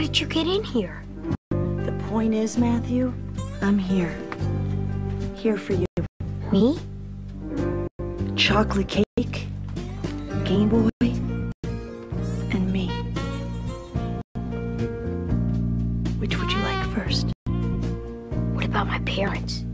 did you get in here? The point is, Matthew, I'm here. Here for you. Me? Chocolate cake, Game Boy, and me. Which would you like first? What about my parents?